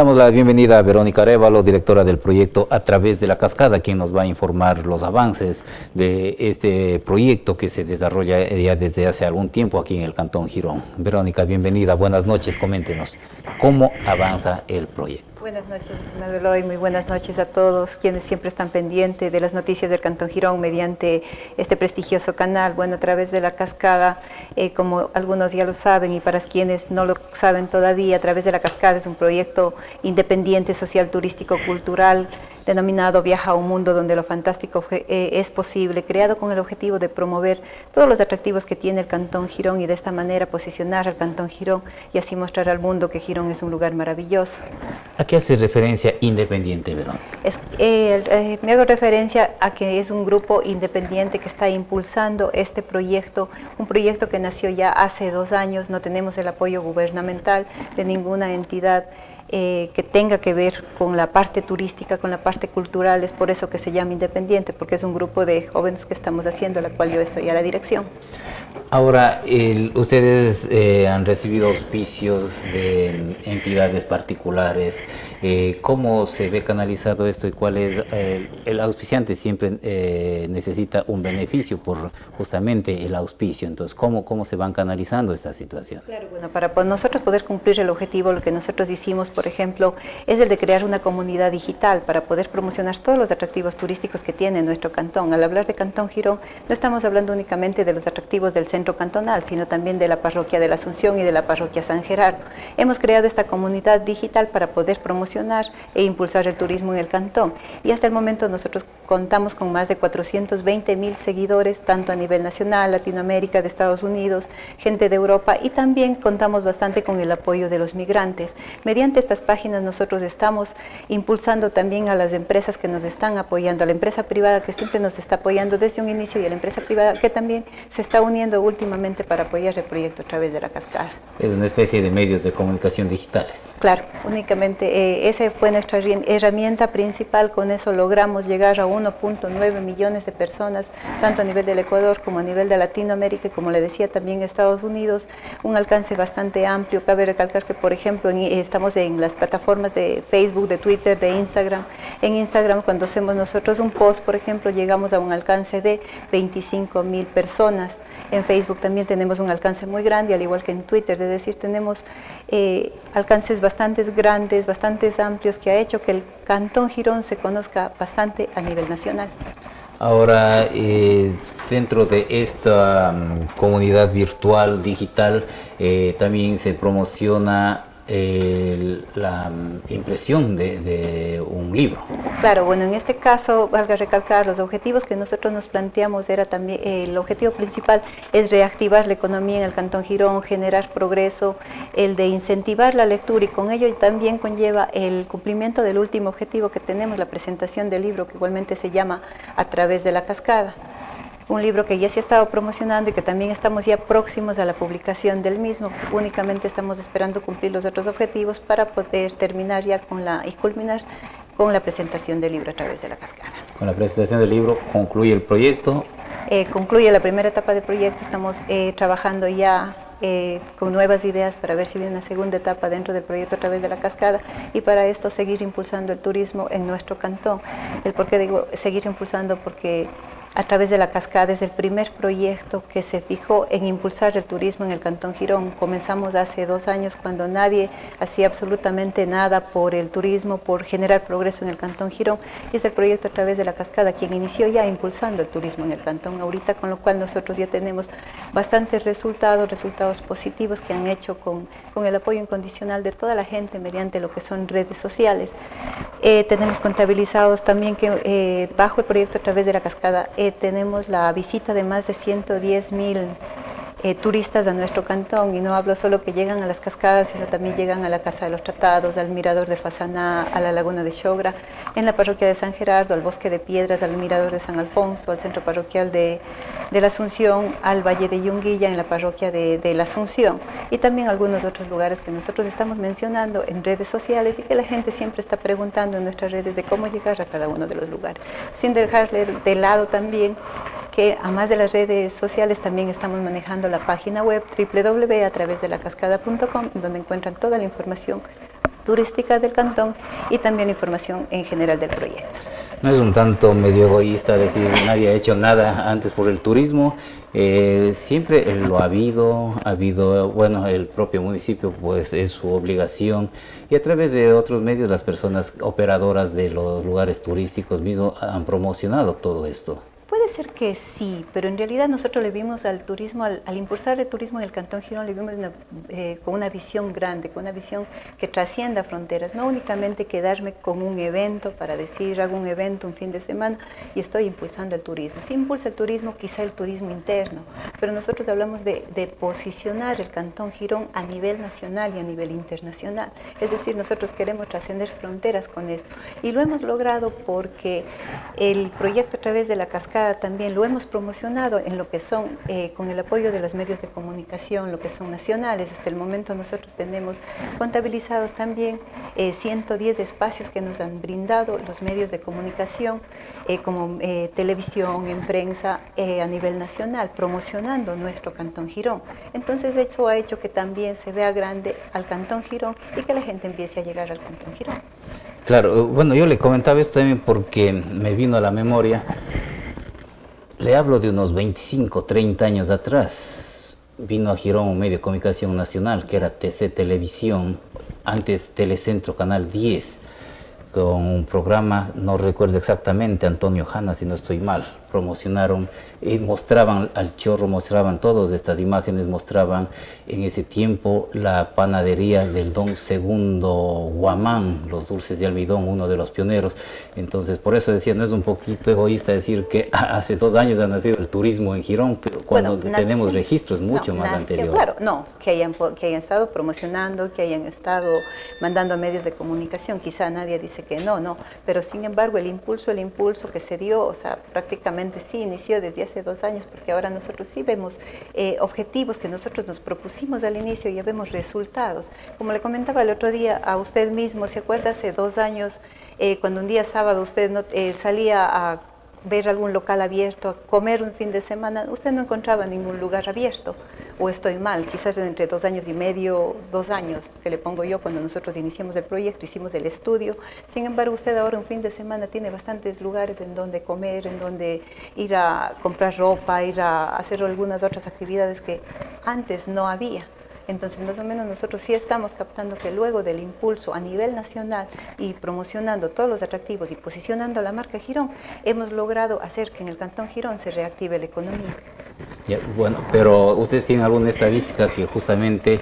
Damos la bienvenida a Verónica Arevalo, directora del proyecto A través de la cascada, quien nos va a informar los avances de este proyecto que se desarrolla ya desde hace algún tiempo aquí en el Cantón Girón. Verónica, bienvenida, buenas noches, coméntenos cómo avanza el proyecto. Buenas noches, estimado muy buenas noches a todos quienes siempre están pendientes de las noticias del Cantón Girón mediante este prestigioso canal. Bueno, a través de la cascada, eh, como algunos ya lo saben y para quienes no lo saben todavía, a través de la cascada es un proyecto independiente, social, turístico, cultural, denominado Viaja a un mundo donde lo fantástico eh, es posible, creado con el objetivo de promover todos los atractivos que tiene el Cantón Girón y de esta manera posicionar al Cantón Girón y así mostrar al mundo que Girón es un lugar maravilloso. ¿A qué hace referencia Independiente, Verónica? Es, eh, eh, me hago referencia a que es un grupo independiente que está impulsando este proyecto, un proyecto que nació ya hace dos años, no tenemos el apoyo gubernamental de ninguna entidad eh, que tenga que ver con la parte turística, con la parte cultural, es por eso que se llama Independiente, porque es un grupo de jóvenes que estamos haciendo, la cual yo estoy a la dirección. Ahora, ustedes eh, han recibido auspicios de entidades particulares. Eh, ¿Cómo se ve canalizado esto y cuál es el auspiciante? Siempre eh, necesita un beneficio por justamente el auspicio. Entonces, ¿cómo, ¿cómo se van canalizando estas situaciones? Claro, bueno, para nosotros poder cumplir el objetivo, lo que nosotros hicimos, por ejemplo, es el de crear una comunidad digital para poder promocionar todos los atractivos turísticos que tiene nuestro cantón. Al hablar de Cantón Girón, no estamos hablando únicamente de los atractivos del centro cantonal, sino también de la parroquia de la Asunción y de la parroquia San Gerardo. Hemos creado esta comunidad digital para poder promocionar e impulsar el turismo en el cantón. Y hasta el momento nosotros contamos con más de 420 mil seguidores, tanto a nivel nacional, Latinoamérica, de Estados Unidos, gente de Europa, y también contamos bastante con el apoyo de los migrantes. Mediante estas páginas nosotros estamos impulsando también a las empresas que nos están apoyando, a la empresa privada que siempre nos está apoyando desde un inicio y a la empresa privada que también se está uniendo últimamente para apoyar el proyecto a través de la cascada. Es una especie de medios de comunicación digitales. Claro, únicamente eh, esa fue nuestra herramienta principal, con eso logramos llegar a 1.9 millones de personas, tanto a nivel del Ecuador como a nivel de Latinoamérica, y como le decía también Estados Unidos, un alcance bastante amplio. Cabe recalcar que, por ejemplo, estamos en las plataformas de Facebook, de Twitter, de Instagram. En Instagram, cuando hacemos nosotros un post, por ejemplo, llegamos a un alcance de 25 mil personas. En Facebook también tenemos un alcance muy grande, al igual que en Twitter, es decir, tenemos eh, alcances bastante grandes, bastante amplios, que ha hecho que el Cantón Girón se conozca bastante a nivel nacional. Ahora, eh, dentro de esta mm, comunidad virtual, digital, eh, también se promociona la impresión de, un libro. Claro, bueno, en este caso, valga recalcar, los objetivos que nosotros nos planteamos era también, el objetivo principal es reactivar la economía en el Cantón Girón, generar progreso, el de incentivar la lectura y con ello también conlleva el cumplimiento del último objetivo que tenemos, la presentación del libro que igualmente se llama A través de la cascada un libro que ya se ha estado promocionando y que también estamos ya próximos a la publicación del mismo. Únicamente estamos esperando cumplir los otros objetivos para poder terminar ya con la y culminar con la presentación del libro a través de la cascada. Con la presentación del libro concluye el proyecto. Eh, concluye la primera etapa del proyecto, estamos eh, trabajando ya eh, con nuevas ideas para ver si viene una segunda etapa dentro del proyecto a través de la cascada y para esto seguir impulsando el turismo en nuestro cantón. El por qué digo seguir impulsando porque a través de la cascada es el primer proyecto que se fijó en impulsar el turismo en el Cantón Girón. Comenzamos hace dos años cuando nadie hacía absolutamente nada por el turismo, por generar progreso en el Cantón Girón. Y es el proyecto a través de la cascada quien inició ya impulsando el turismo en el Cantón ahorita, con lo cual nosotros ya tenemos bastantes resultados, resultados positivos que han hecho con, con el apoyo incondicional de toda la gente mediante lo que son redes sociales. Eh, tenemos contabilizados también que eh, bajo el proyecto a través de la cascada eh, tenemos la visita de más de 110 mil eh, turistas a nuestro cantón y no hablo solo que llegan a las cascadas, sino también llegan a la Casa de los Tratados, al Mirador de Fasaná, a la Laguna de Chogra, en la parroquia de San Gerardo, al Bosque de Piedras, al Mirador de San Alfonso, al Centro Parroquial de, la Asunción, al Valle de Yunguilla, en la parroquia de, de, la Asunción y también algunos otros lugares que nosotros estamos mencionando en redes sociales y que la gente siempre está preguntando en nuestras redes de cómo llegar a cada uno de los lugares, sin dejarle de lado también que a más de las redes sociales también estamos manejando la página web www.atravesdelacascada.com donde encuentran toda la información turística del cantón y también información en general del proyecto. No es un tanto medio egoísta decir nadie ha hecho nada antes por el turismo, eh, siempre lo ha habido, ha habido, bueno, el propio municipio pues es su obligación y a través de otros medios las personas operadoras de los lugares turísticos mismos han promocionado todo esto. Ser que sí, pero en realidad nosotros le vimos al turismo, al, impulsar el turismo en el Cantón Girón, le vimos eh, con una visión grande, con una visión que trascienda fronteras, no únicamente quedarme con un evento para decir, hago un evento un fin de semana y estoy impulsando el turismo. Si impulsa el turismo, quizá el turismo interno, pero nosotros hablamos de, de posicionar el Cantón Girón a nivel nacional y a nivel internacional. Es decir, nosotros queremos trascender fronteras con esto y lo hemos logrado porque el proyecto a través de la cascada también lo hemos promocionado en lo que son, eh, con el apoyo de los medios de comunicación, lo que son nacionales. Hasta el momento nosotros tenemos contabilizados también 110 eh, espacios que nos han brindado los medios de comunicación, eh, como televisión, en prensa, a nivel nacional, promocionando nuestro Cantón Girón. Entonces eso ha hecho que también se vea grande al Cantón Girón y que la gente empiece a llegar al Cantón Girón. Claro, bueno, yo le comentaba esto también porque me vino a la memoria le hablo de unos 25, 30 años atrás. Vino a Girón un medio de comunicación nacional que era TC Televisión, antes Telecentro Canal 10, con un programa, no recuerdo exactamente, Antonio Hanna, si no estoy mal, promocionaron y mostraban al chorro, mostraban todas estas imágenes, mostraban en ese tiempo la panadería del don segundo Guamán, los dulces de almidón, uno de los pioneros. Entonces, por eso decía, no es un poquito egoísta decir que hace dos años ha nacido el turismo en Girón, pero cuando tenemos registros mucho más anteriores. Claro, no, que hayan, que hayan estado promocionando, que hayan estado mandando a medios de comunicación, quizá nadie dice que no, no, pero sin embargo el impulso, el impulso que se dio, o sea, prácticamente sí inició desde hace dos años, porque ahora nosotros sí vemos eh, objetivos que nosotros nos propusimos al inicio y ya vemos resultados. Como le comentaba el otro día a usted mismo, ¿se acuerda hace dos años eh, cuando un día sábado usted no, eh, salía a ver algún local abierto, a comer un fin de semana, usted no encontraba ningún lugar abierto, o estoy mal, quizás entre dos años y medio, dos años que le pongo yo cuando nosotros iniciamos el proyecto, hicimos el estudio, sin embargo usted ahora un fin de semana tiene bastantes lugares en donde comer, en donde ir a comprar ropa, ir a hacer algunas otras actividades que antes no había. Entonces, más o menos nosotros sí estamos captando que luego del impulso a nivel nacional y promocionando todos los atractivos y posicionando la marca Girón, hemos logrado hacer que en el Cantón Girón se reactive la economía bueno, pero ustedes tienen alguna estadística que justamente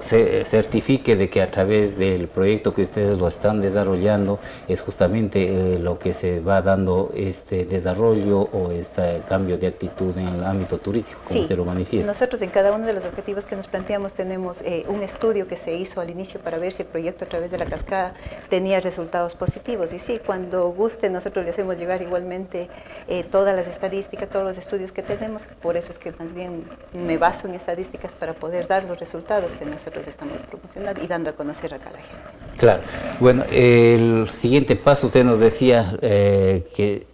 se certifique de que a través del proyecto que ustedes lo están desarrollando es justamente eh, lo que se va dando este desarrollo o este cambio de actitud en el ámbito turístico, como usted lo manifiesta. Nosotros en cada uno de los objetivos que nos planteamos tenemos eh, un estudio que se hizo al inicio para ver si el proyecto a través de la cascada tenía resultados positivos. Y sí, cuando guste nosotros le hacemos llegar igualmente eh, todas las estadísticas, todos los estudios que tenemos, por eso es que más bien me baso en estadísticas para poder dar los resultados que nosotros estamos promocionando y dando a conocer acá a la gente. Claro. Bueno, el siguiente paso, usted nos decía eh, que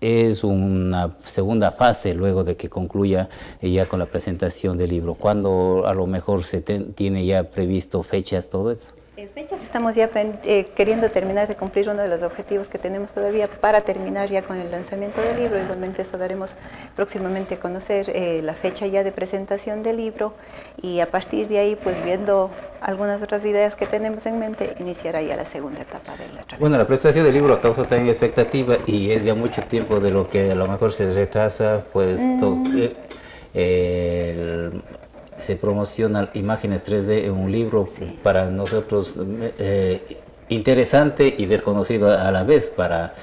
es una segunda fase luego de que concluya ya con la presentación del libro. ¿Cuándo a lo mejor se tiene ya previsto fechas, todo eso? En fechas estamos ya eh, queriendo terminar de cumplir uno de los objetivos que tenemos todavía para terminar ya con el lanzamiento del libro. Igualmente eso daremos próximamente a conocer eh, la fecha ya de presentación del libro y a partir de ahí, pues viendo algunas otras ideas que tenemos en mente, iniciará ya la segunda etapa de la Bueno, la presentación del libro causa también expectativa y es ya mucho tiempo de lo que a lo mejor se retrasa, pues mm. eh, se promocionan imágenes 3D en un libro para nosotros eh, interesante y desconocido a la vez para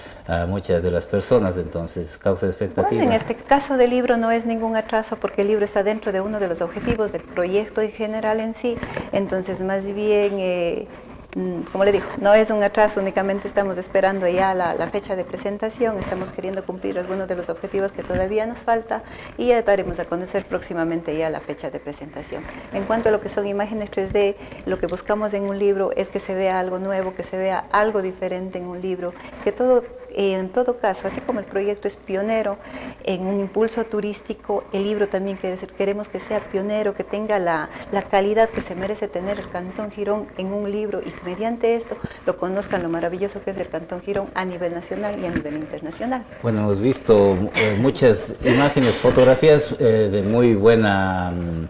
muchas de las personas, entonces causa expectativa. en este caso del libro no es ningún atraso porque el libro está dentro de uno de los objetivos del proyecto en general en sí, entonces más bien... Eh, como le digo, no es un atraso, únicamente estamos esperando ya la, fecha de presentación, estamos queriendo cumplir algunos de los objetivos que todavía nos falta y ya daremos a conocer próximamente ya la fecha de presentación. En cuanto a lo que son imágenes 3D, lo que buscamos en un libro es que se vea algo nuevo, que se vea algo diferente en un libro, que todo en todo caso, así como el proyecto es pionero en un impulso turístico, el libro también queremos que sea pionero, que tenga la, la calidad que se merece tener el Cantón Girón en un libro y que mediante esto lo conozcan lo maravilloso que es el Cantón Girón a nivel nacional y a nivel internacional. Bueno, hemos visto eh, muchas imágenes, fotografías eh, de muy buena mm,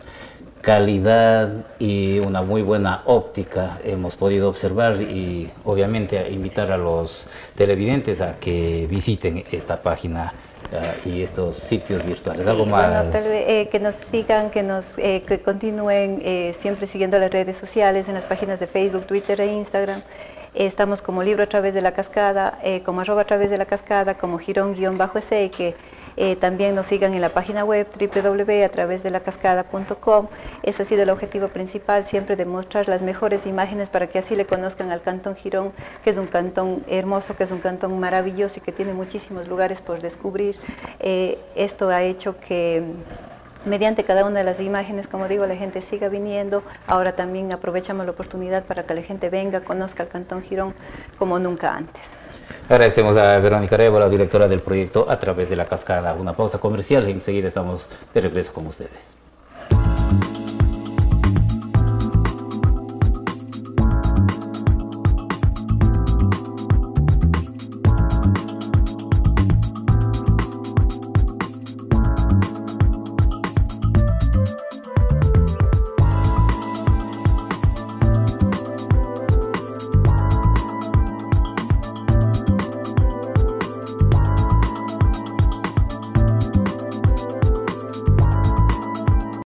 calidad y una muy buena óptica hemos podido observar y obviamente invitar a los televidentes a que visiten esta página uh, y estos sitios virtuales. Algo más. eh, que nos sigan, que nos eh, que continúen eh, siempre siguiendo las redes sociales, en las páginas de Facebook, Twitter e Instagram. Estamos como libro a través de la cascada, eh, como arroba a través de la cascada, como girón-ese, que eh, también nos sigan en la página web www a través de la cascada.com. Ese ha sido el objetivo principal, siempre demostrar las mejores imágenes para que así le conozcan al Cantón Girón, que es un cantón hermoso, que es un cantón maravilloso y que tiene muchísimos lugares por descubrir. Eh, esto ha hecho que mediante cada una de las imágenes, como digo, la gente siga viniendo. Ahora también aprovechamos la oportunidad para que la gente venga, conozca el Cantón Girón como nunca antes. Agradecemos a Verónica Rebo, la directora del proyecto A través de la cascada. Una pausa comercial y enseguida estamos de regreso con ustedes.